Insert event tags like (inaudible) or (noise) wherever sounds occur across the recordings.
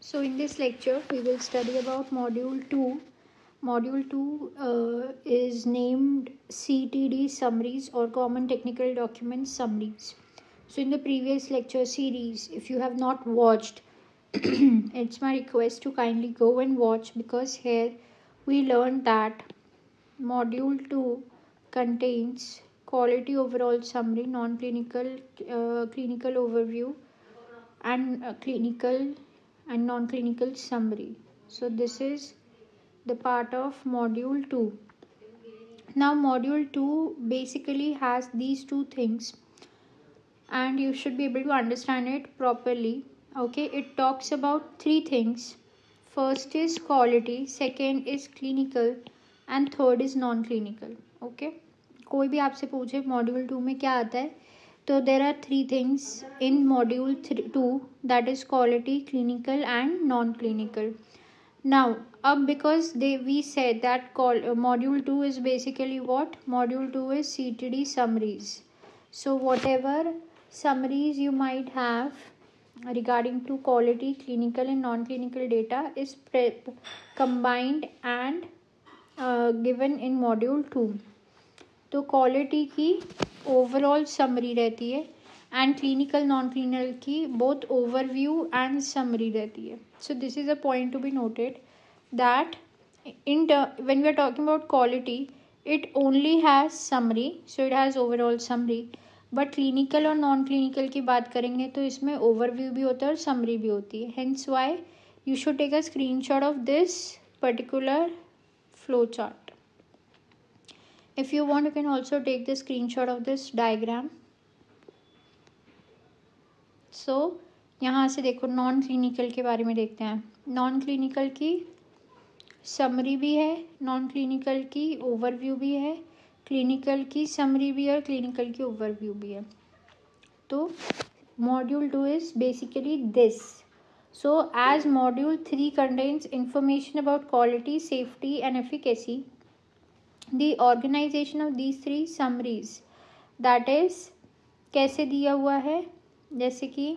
So in this lecture, we will study about module 2. Module 2 uh, is named CTD summaries or common technical document summaries. So in the previous lecture series, if you have not watched, (clears throat) it's my request to kindly go and watch because here we learned that module 2 contains quality overall summary, non-clinical, uh, clinical overview and uh, clinical and non-clinical summary so this is the part of module 2 now module 2 basically has these two things and you should be able to understand it properly okay it talks about three things first is quality second is clinical and third is non-clinical okay कोई भी आपसे पूछे module two में क्या आता है So there are three things in module 3, 2 that is quality, clinical and non-clinical. Now up because they we said that call, uh, module 2 is basically what? Module 2 is CTD summaries. So whatever summaries you might have regarding to quality, clinical and non-clinical data is combined and uh, given in module 2. So quality key overall summary रहती है and clinical non clinical की both overview and summary रहती है. So this is a point to be noted that in when we are talking about quality it only has summary so it has overall summary but clinical और non clinical की बात करेंगे तो इसमें overview भी होता है और समरी भी होती है. Hence why you should take a screen shot of this particular flow chart if you want you can also take the screenshot of this diagram. So so, यहाँ से देखो नॉन क्लिनिकल के बारे में देखते हैं। नॉन क्लिनिकल की summary भी है नॉन क्लिनिकल की ओवरव्यू भी है क्लिनिकल की समरी भी है और क्लिनिकल की ओवरव्यू भी है। तो module two is basically this so as module three contains information about quality safety and efficacy the organisation of these three summaries that is कैसे दिया हुआ है? जैसे कि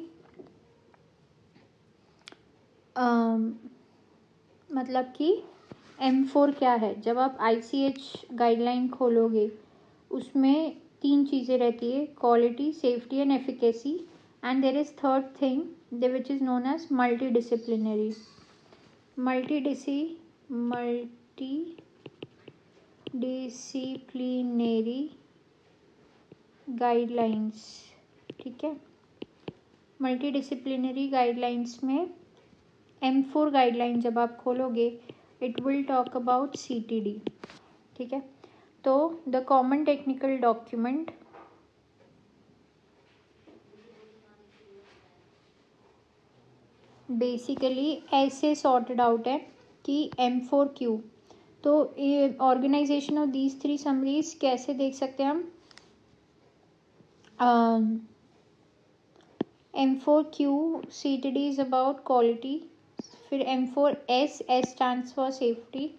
मतलब कि एम फोर क्या है? जब आप आई सी एच गाइडलाइन खोलोगे, उसमें तीन चीज़ें रहती है quality safety and efficacy and there is third thing the which is known as multidisciplinary multi disci multidisciplinary guidelines ठीक है? मल्टी डिसिप्लिनरी गाइडलाइंस में एम फोर गाइडलाइन जब आप खोलोगे it will talk about C T D ठीक है? तो the common technical document basically ऐसे सॉर्टेड आउट है कि एम फोर क्यू? तो ये organisation of these three summaries कैसे देख सकते हैं हम? M four Q C T D is about quality फिर M four S S stand for safety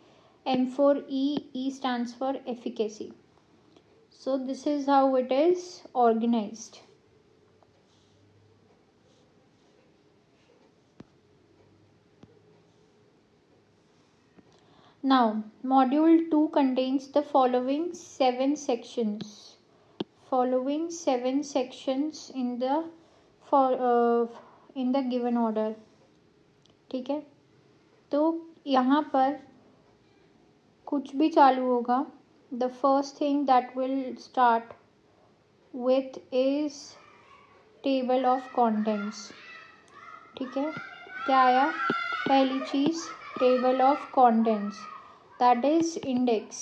M four E E stand for efficacy so this is how it is organised Now, module 2 contains the following seven sections. Following seven sections in the for uh, in the given order. ठीक है तो यहाँ पर कुछ भी चालू होगा the first thing that will start with is table of contents ठीक है क्या आया पहली चीज़ table of contents that is index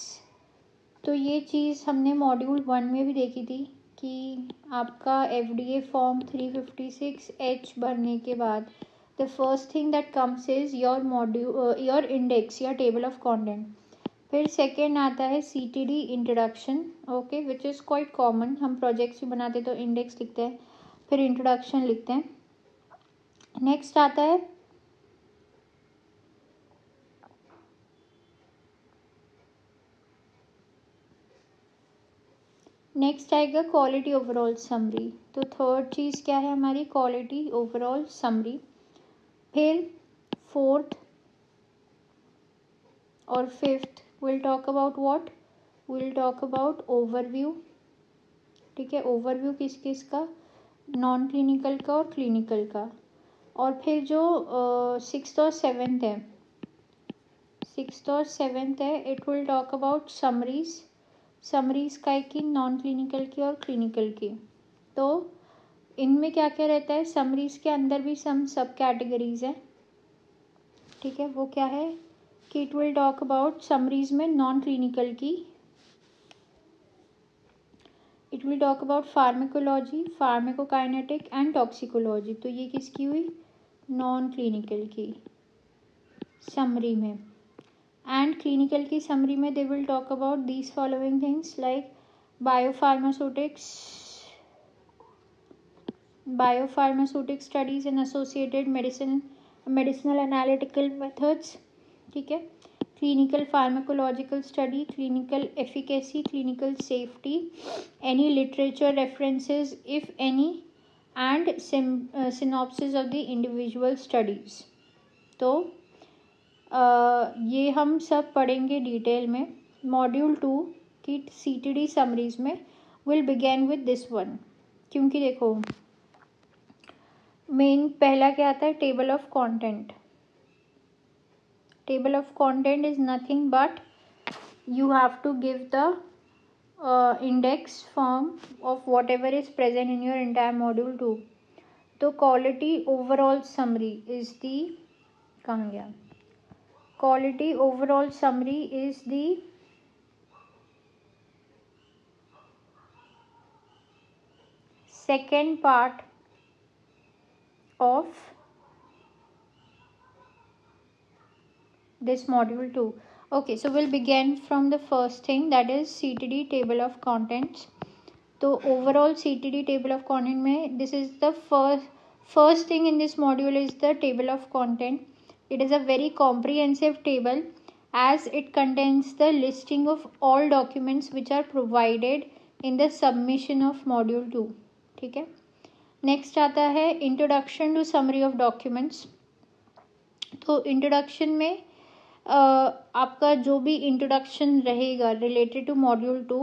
तो ये चीज़ हमने मॉड्यूल वन में भी देखी थी कि आपका F D A form three fifty six H भरने के बाद the first thing that comes is your module your index या टेबल ऑफ़ कॉन्टेंट फिर सेकेंड आता है C T D introduction okay which is quite common हम projects भी बनाते तो इंडेक्स लिखते हैं, फिर इंट्रोडक्शन लिखते हैं। नेक्स्ट आता है नेक्स्ट आएगा क्वालिटी ओवरऑल समरी तो थर्ड चीज़ क्या है हमारी? क्वालिटी ओवरऑल समरी फिर fourth or fifth, we'll talk about what? We'll talk about overview. ठीक है ओवरव्यू किस किस का? नॉन क्लिनिकल का और क्लिनिकल का. और फिर जो सिक्स और सेवेंथ है सिक्स और सेवेंथ है it will talk about summaries summaries का की, नॉन क्लिनिकल की और क्लिनिकल की। तो इनमें क्या क्या रहता है? समरीज के अंदर भी सम सब कैटेगरीज हैं। ठीक है, वो क्या है? कि it will talk about summaries में नॉन क्लिनिकल की। It will talk about pharmacology pharmacokinetic and toxicology तो ये किसकी हुई? नॉन क्लिनिकल की। समरी में। एंड क्लिनिकल की समरी में they will talk about these following things like biopharmaceutics biopharmaceutic studies and associated medicine medicinal analytical methods ठीक है? Clinical pharmacological study clinical efficacy clinical safety any literature references if any and synopsis of the individual studies तो ये हम सब पढ़ेंगे detail में. Module two की C T D summaries में will begin with this one क्योंकि देखो मेन पहला क्या आता है? Table of content table of content is nothing but you have to give the index form of whatever is present in your entire module two तो quality overall summary is the कहाँ गया? Quality overall summary is the second part of this module too okay so we'll begin from the first thing that is ctd table of contents so overall ctd table of content mein this is the first first thing in this module is the table of content it is a very comprehensive table as it contains the listing of all documents which are provided in the submission of module 2 ठीक है? Next आता है introduction to summary of documents तो introduction में आपका जो भी introduction रहेगा related to module two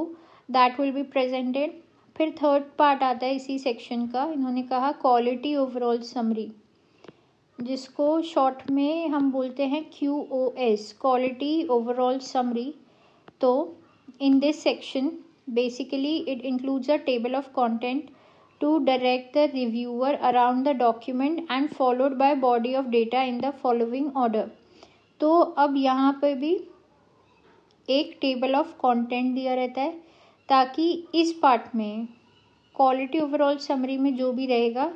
that will be presented फिर थर्ड पार्ट आता है इसी सेक्शन का। इन्होंने कहा क्वालिटी ओवरऑल समरी जिसको शॉर्ट में हम बोलते हैं Q O S quality overall summary तो in this section basically it includes a table of content to direct the reviewer around the document and followed by body of data in the following order तो अब यहाँ पर भी एक table of content दिया रहता है, ताकि इस पार्ट में क्वालिटी ओवरऑल समरी में जो भी रहेगा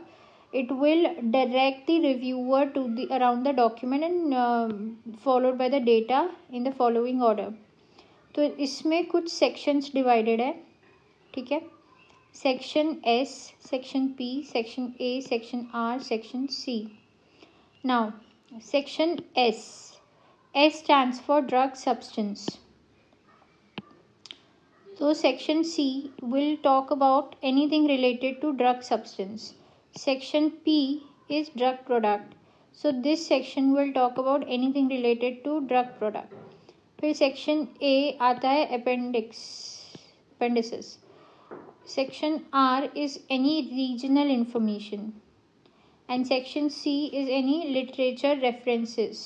it will direct the reviewer to the around the document and followed by the data in the following order तो इसमें कुछ सेक्शंस डिवाइडेड है ठीक है section S section P section A section R section C now section S S stands for drug substance. So section C will talk about anything related to drug substance. Section P is drug product. So, this section will talk about anything related to drug product. फिर section A आता है appendix appendices section R is any regional information and section C is any literature references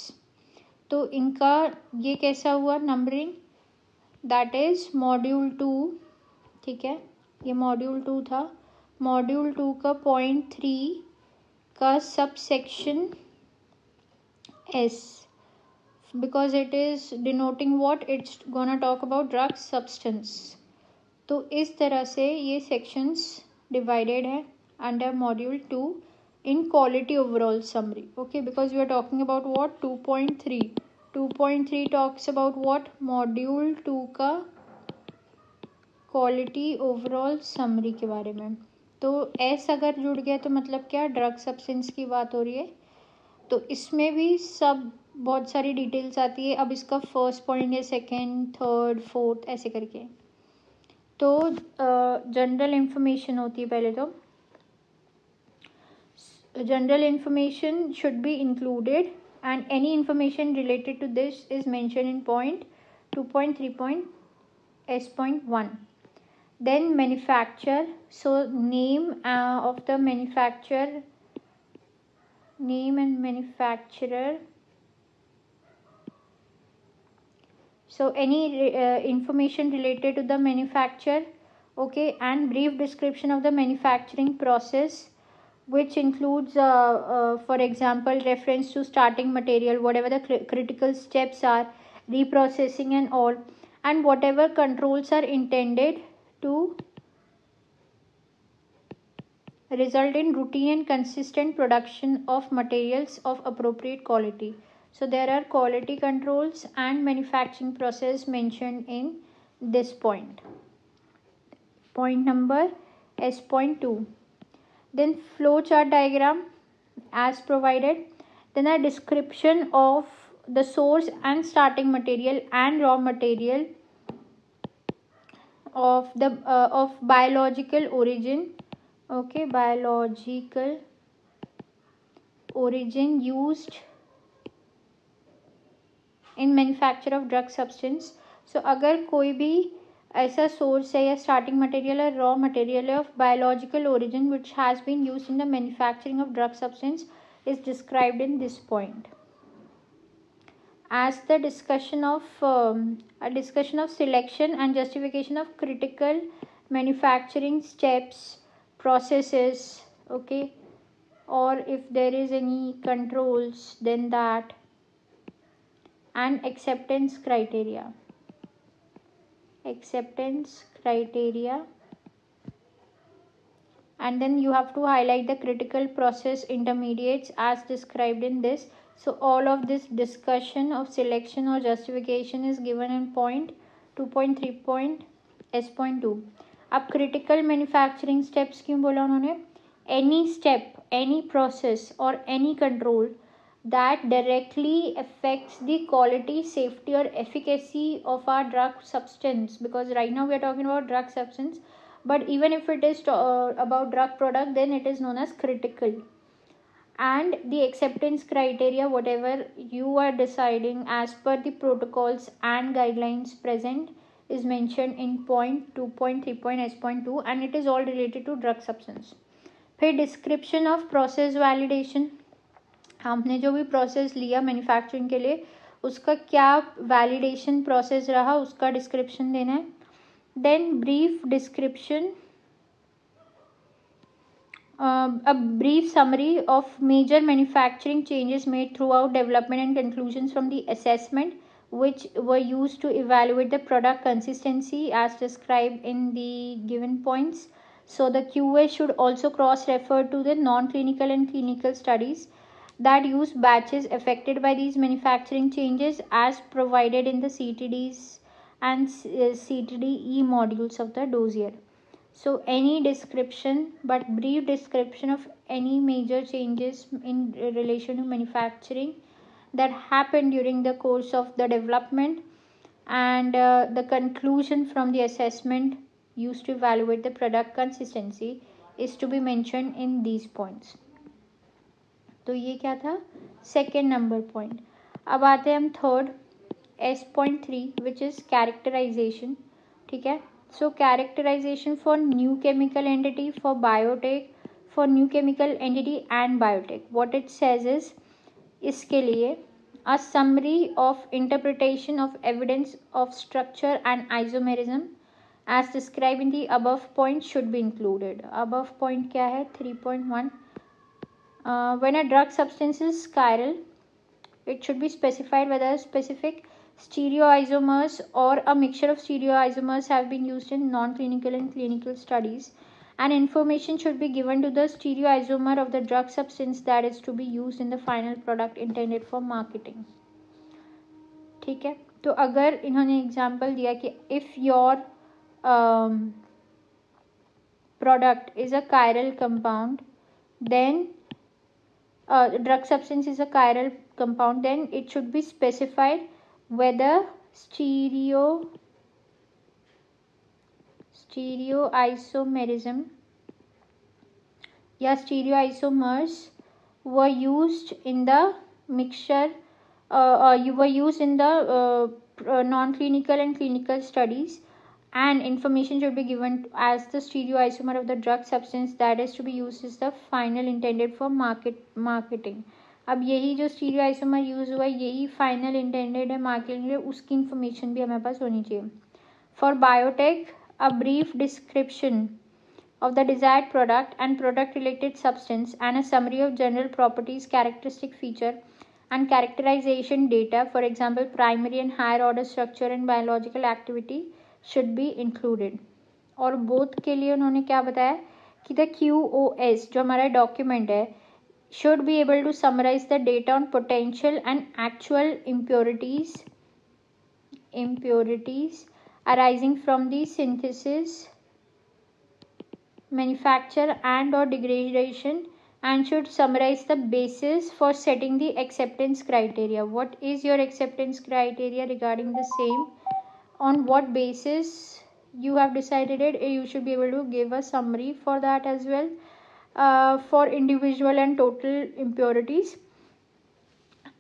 तो इनका ये कैसा हुआ numbering that is module two ठीक है? ये मॉड्यूल टू था। मॉड्यूल टू का पॉइंट थ्री का subsections because it is denoting what it's gonna talk about drug substance तो इस तरह से ये सेक्शंस डिवाइडेड है under module two in quality overall summary. Okay, because we are talking about what? 2.3 2.3 talks about what? Module 2 का quality overall summary के बारे में. तो एस अगर जुड़ गया तो मतलब क्या? ड्रग सब्सटेंस की बात हो रही है। तो इसमें भी सब बहुत सारी डिटेल्स आती है। अब इसका फ़र्स्ट पॉइंट है सेकेंड थर्ड फोर्थ ऐसे करके। तो जनरल इंफॉर्मेशन होती है पहले तो। General information should be included and any information related to this is mentioned in point 2.3 point s.1 then manufacture. So name uh, of the manufacturer name and manufacturer. So any uh, information related to the manufacturer okay and brief description of the manufacturing process which includes uh, uh, for example reference to starting material whatever the cr- critical steps are reprocessing and all and whatever controls are intended to result in routine and consistent production of materials of appropriate quality. So there are quality controls and manufacturing process mentioned in this point. Point number s.2 then flowchart diagram as provided. Then a description of the source and starting material and raw material of the uh, of biological origin okay biological origin used in manufacture of drug substance so अगर कोई भी ऐसा source है या starting material है raw material है of biological origin which has been use in the manufacturing of drug substance is described in this point as the discussion of um, a discussion of selection and justification of critical manufacturing steps processes okay? Or if there is any controls then that and acceptance criteria. Acceptance criteria. And then you have to highlight the critical process intermediates as described in this so all of this discussion of selection or justification is given in point 2.3 point s.2 अब critical manufacturing steps क्यों बोला उन्होंने any step any process or any control that directly affects the quality, safety, or efficacy of our drug substance. Because right now we are talking about drug substance, but even if it is to, uh, about drug product, then it is known as critical. And the acceptance criteria, whatever you are deciding as per the protocols and guidelines present, is mentioned in point 2.3 s.2 and it is all related to drug substance. फिर description of process validation हमने जो भी process लिया manufacturing के लिए उसका क्या validation process रहा उसका डिस्क्रिप्शन देना है then brief description Um, a brief summary of major manufacturing changes made throughout development and conclusions from the assessment which were used to evaluate the product consistency as described in the given points so the qa should also cross refer to the non clinical and clinical studies that use batches affected by these manufacturing changes as provided in the CTDs and CTDE uh, modules of the dossier So any description but brief description of any major changes in relation to manufacturing that happened during the course of the development and uh, the conclusion from the assessment used to evaluate the product consistency is to be mentioned in these points. तो ये क्या था second number point अब आते हैं हम third S point three which is characterisation ठीक है सो characterisation for new chemical entity for biotech for new chemical entity and biotech what it says is इसके लिए अ summary of interpretation of evidence of structure and isomerism as describe in the above point should be included above point क्या है three point one uh, when a drug substance is chiral it should be specified whether specific stereoisomers or a mixture of stereoisomers have been used in non-clinical and clinical studies and information should be given to the stereoisomer of the drug substance that is to be used in the final product intended for marketing ठीक है तो अगर इन्होंने example दिया कि if your product is a chiral compound then uh, drug substance is a chiral compound then it should be specified whether stereo stereoisomerism yeah stereoisomers were used in the mixture uh, uh, you were used in the uh, uh, non-clinical and clinical studies and information should be given as the stereoisomer of the drug substance that is to be used is the final intended for market marketing अब यही जो stereo isomer use हुआ है यही final intended है market में उसकी information भी हमारे पास होनी चाहिए। For biotech a brief description of the desired product and product related substance and a summary of general properties characteristic feature and characterization data for example primary and higher order structure and biological activity should be included और both के लिए उन्होंने क्या बताया कि the Q O S जो हमारा document है should be able to summarize the data on potential and actual impurities impurities arising from the synthesis manufacture and or degradation and should summarize the basis for setting the acceptance criteria. What is your acceptance criteria regarding the same? On what basis you have decided it? You should be able to give a summary for that as well. Uh, for individual and total impurities.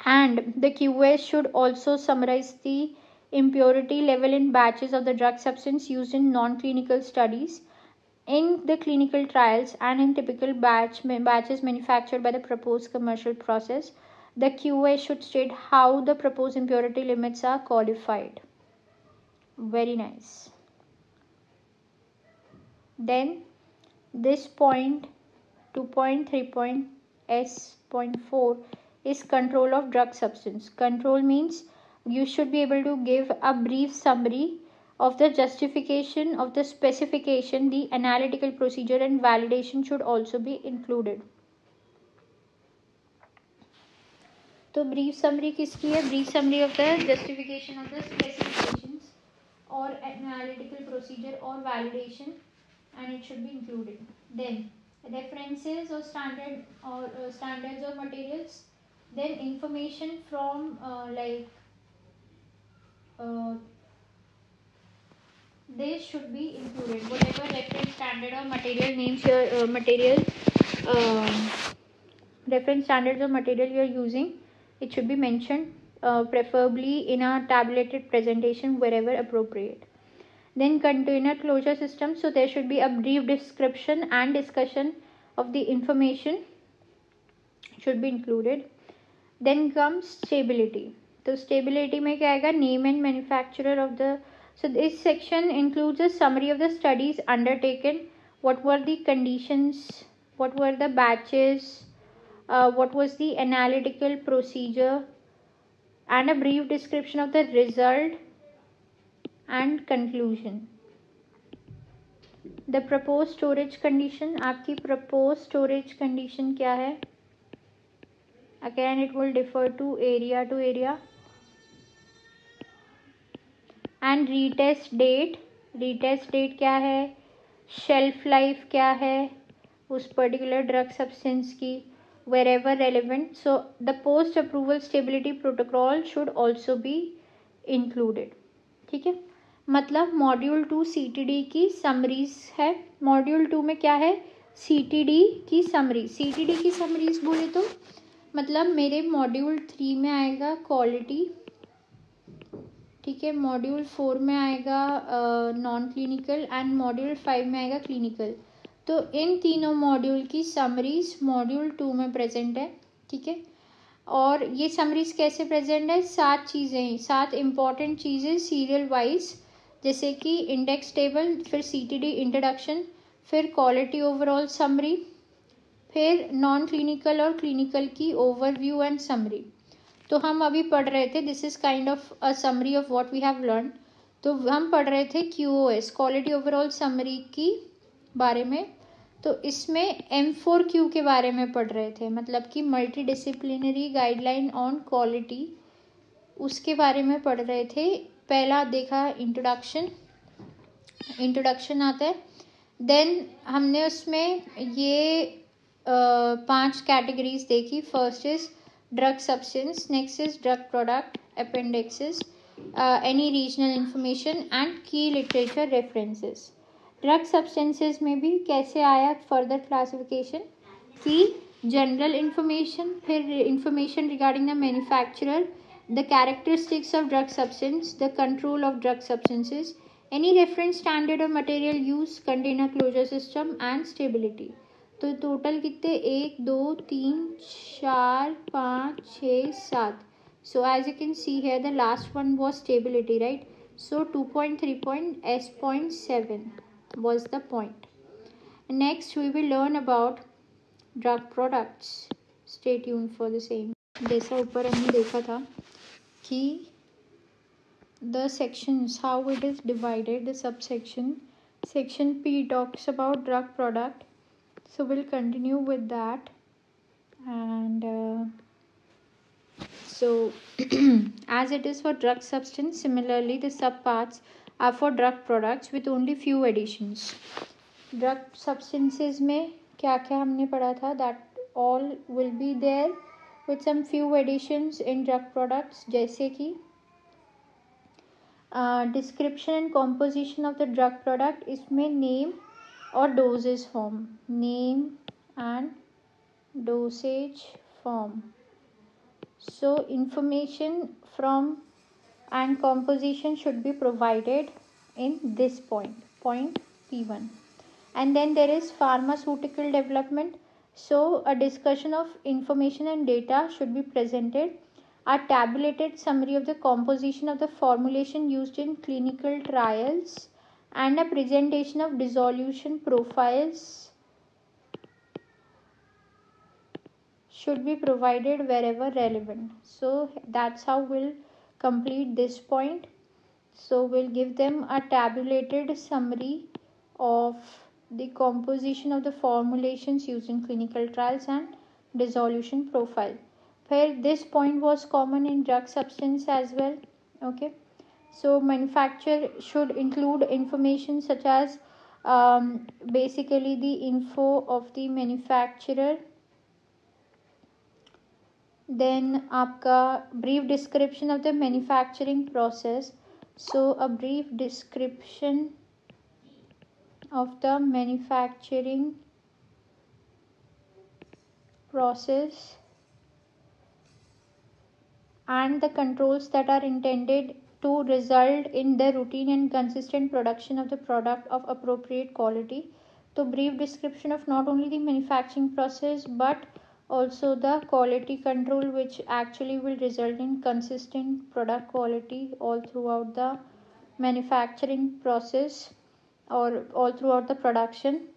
And the QS should also summarize the impurity level in batches of the drug substance used in non clinical studies in the clinical trials and in typical batch batches manufactured by the proposed commercial process. The qa should state how the proposed impurity limits are qualified. Very nice. Then this point 2.3.s.4 is control of drug substance control means you should be able to give a brief summary of the justification of the specification, the analytical procedure and validation should also be included. तो brief summary किसकी है brief summary of the justification of the specifications और analytical procedure और validation and it should be included then references or standard or uh, standards or materials then information from uh, like uh, should be included. Whatever reference standard or material names your uh, material um, reference standards or material you are using it should be mentioned uh, preferably in a tabulated presentation wherever appropriate then container closure system so there should be a brief description and discussion of the information should be included then comes stability so stability में क्या आएगा name and manufacturer of the so this section includes a summary of the studies undertaken, what were the conditions, what were the batches, uh, what was the analytical procedure, and a brief description of the result and conclusion the propose storage condition आपकी propose storage condition क्या है? Again it will differ to area to area and retest date retest date क्या है? Shelf life क्या है? उस particular drug substance की wherever relevant so the post approval stability protocol should also भी included ठीक है? मतलब module two C T D की समरीज है। मॉड्यूल टू में क्या है? सी टी डी की समरी सी टी डी की समरीज बोले तो मतलब मेरे मॉड्यूल थ्री में आएगा क्वालिटी ठीक है? मॉड्यूल फोर में आएगा non clinical and module five में आएगा क्लिनिकल तो इन तीनों मॉड्यूल की समरीज मॉड्यूल टू में प्रेजेंट है, ठीक है? और ये समरीज कैसे प्रेजेंट है? सात चीज़ें सात इंपॉर्टेंट चीज़ें सीरियल वाइज जैसे कि इंडेक्स टेबल फिर सी टी डी इंट्रोडक्शन फिर क्वालिटी ओवरऑल समरी फिर नॉन क्लिनिकल और क्लिनिकल की ओवरव्यू एंड समरी तो हम अभी पढ़ रहे थे this is kind of a summary of what we have learn तो हम पढ़ रहे थे Q O S quality overall summary की बारे में। तो इसमें एम फोर क्यू के बारे में पढ़ रहे थे मतलब कि multi disciplinary guideline on quality उसके बारे में पढ़ रहे थे पहला देखा इंट्रोडक्शन इंट्रोडक्शन आता है. देन हमने उसमें ये पाँच कैटेगरीज देखी. First is drug substance next is drug product appendices any regional information and की लिटरेचर रेफरेंसेस ड्रग सब्सटेंसेस में भी कैसे आया फर्दर क्लासिफिकेशन की जनरल इंफॉर्मेशन फिर information regarding the manufacturer the characteristics of drug substance the control of drug substances any reference standard or material use container closure system and stability तो total कितने एक दो तीन चार पाँच छः सात so as you can see here the last one was stability right so 2.3 point s point 7 was the point next we will learn about drug products stay tuned for the same जैसा ऊपर हमने देखा था कि the sections how it is divided the subsection section p talks about drug product so we'll continue with that and uh, so (clears throat) as it is for drug substance similarly the subparts are for drug products with only few additions drug substances में क्या क्या हमने पढ़ा था that all will be there with some few additions in drug products जैसे कि uh, description and composition of the drug product इसमें name और dosage form name and dosage form so information from and composition should be provided in this point point p1 and then there is pharmaceutical development so a discussion of information and data should be presented. A tabulated summary of the composition of the formulation used in clinical trials and a presentation of dissolution profiles should be provided wherever relevant. So that's how we'll complete this point. So we'll give them a tabulated summary of the composition of the formulations used in clinical trials and dissolution profile where this point was common in drug substance as well okay so manufacture should include information such as um, basically the info of the manufacturer then आपका brief description of the manufacturing process so a brief description of the manufacturing process and the controls that are intended to result in the routine and consistent production of the product of appropriate quality. So brief description of not only the manufacturing process but also the quality control which actually will result in consistent product quality all throughout the manufacturing process or all throughout the production.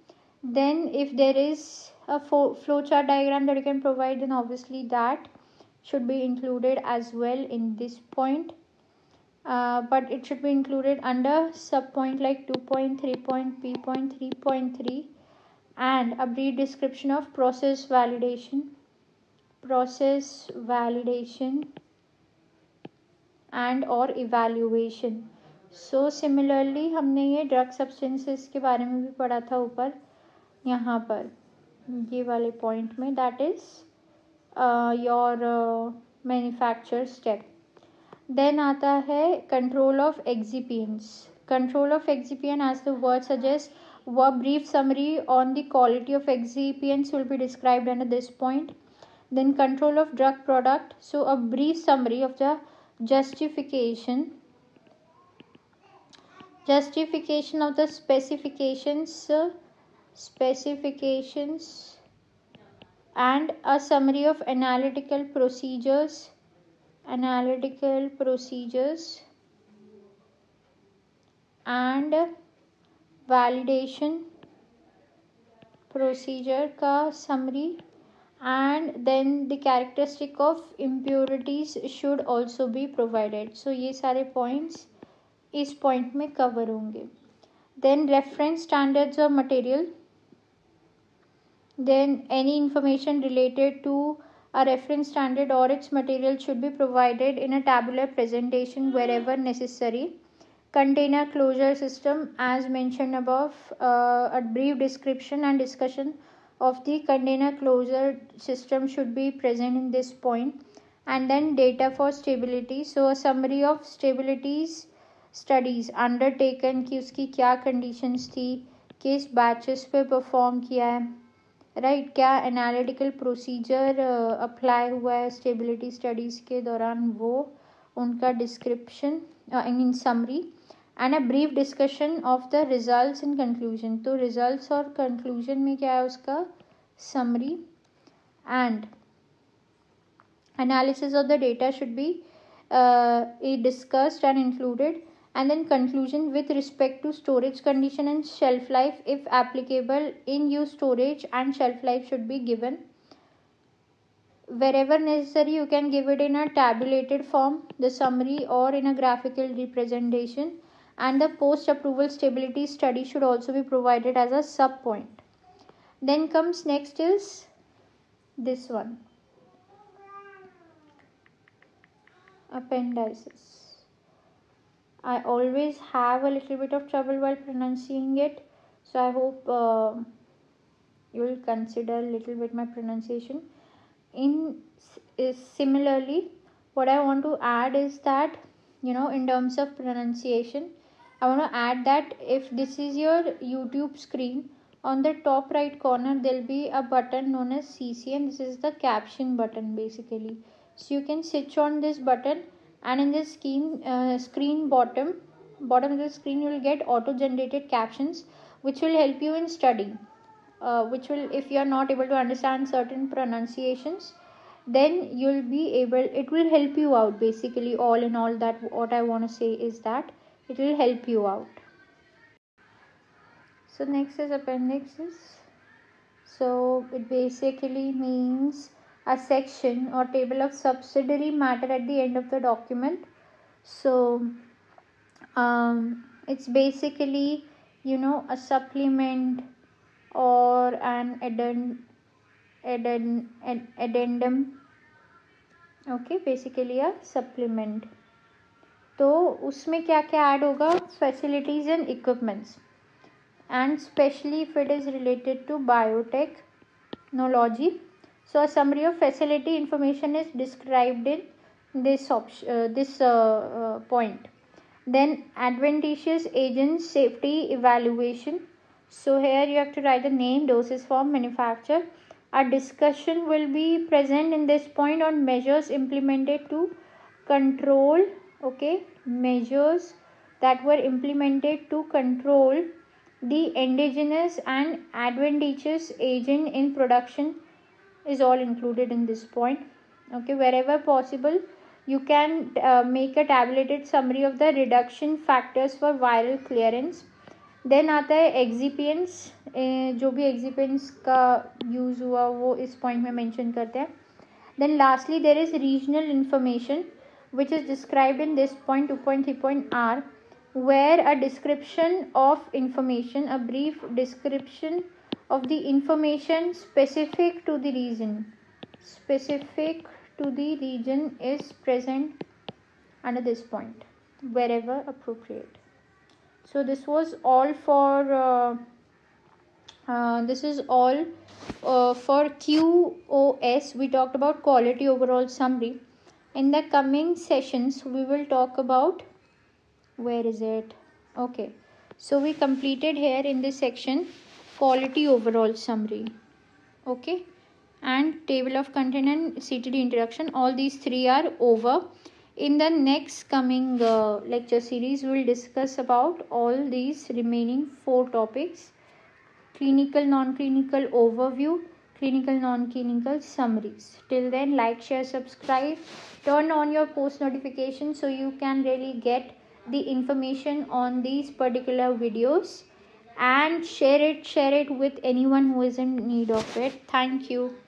Then if there is a flow chart diagram that you can provide then obviously that should be included as well in this point. Uh, but it should be included under sub point like 2.3 point p.3.3 and a brief description of process validation process validation and or evaluation so so, similarly हमने ये drug substances के बारे में भी पढ़ा था ऊपर यहाँ पर ये वाले पॉइंट में that is your manufacture step then आता है control of excipients control of excipient as the word suggest a brief summary on the quality of excipients will be described under this point then control of drug product so a brief summary of the justification justification of the specifications specifications and a summary of analytical procedures analytical procedures and validation procedure ka summary. And then the characteristic of impurities should also be provided. So ye sare points is point mein cover honge then reference standards of material. Then any information related to a reference standard or its material should be provided in a tabular presentation wherever necessary. Container closure system as mentioned above uh, a brief description and discussion of the container closure system should be present in this point. And then data for stability. So a summary of stabilities studies undertaken कि उसकी क्या conditions थी किस batches पे perform किया है right right, क्या analytical procedure apply हुआ है स्टेबिलिटी स्टडीज़ के दौरान वो उनका description I mean summary and a brief discussion of the results in conclusion तो रिजल्ट्स और कंक्लूजन में क्या है उसका? Summary and analysis of the data should be discussed and included. And then conclusion with respect to storage condition and shelf life if applicable in use storage and shelf life should be given. Wherever necessary you can give it in a tabulated form the summary or in a graphical representation. And the post approval stability study should also be provided as a sub point then comes next is this one. Appendices i always have a little bit of trouble while pronouncing it so i hope uh, you will consider a little bit my pronunciation in is similarly what i want to add is that you know in terms of pronunciation I want to add that if this is your YouTube screen, on the top right corner there'll be a button known as CC and this is the caption button basically. So you can switch on this button and in this screen, uh, screen bottom, bottom of the screen you will get auto generated captions which will help you in studying. Uh, which will if you are not able to understand certain pronunciations then you'll be able it will help you out basically all in all that what i want to say is that it will help you out so next is appendixes so it basically means a section or table of subsidiary matter at the end of the document so um, it's basically you know a supplement or an addend, addend, addendum okay basically a supplement तो उसमें क्या क्या add होगा facilities and equipments and specially if it is related to biotechnology so a summary of facility information is described in this option uh, this uh, uh, point. Then adventitious agent safety evaluation. So here you have to write the name doses form manufacturer a discussion will be present in this point on measures implemented to control okay measures that were implemented to control the endogenous and adventitious agent in production is all included in this point okay wherever possible you can uh, make a tabulated summary of the reduction factors for viral clearance then आता है एक्जिपियंस जो भी एक्जिपियंस का use हुआ वो इस point में mention करते हैं then lastly there is regional information which is described in this point 2.3.r where a description of information a brief description of the information specific to the region. Specific to the region is present under this point wherever appropriate. So this was all for uh, uh, this is all uh, for QoS we talked about quality overall summary. In the coming sessions we will talk about where is it? Okay. So we completed here in this section quality overall summary. Okay? And table of content and ctd introduction all these three are over. In the next coming uh, lecture series we will discuss about all these remaining four topics. Clinical non-clinical overview clinical non-clinical summaries. Till then like share subscribe. Turn on your post notifications so you can really get the information on these particular videos and share it share it with anyone who is in need of it. Thank you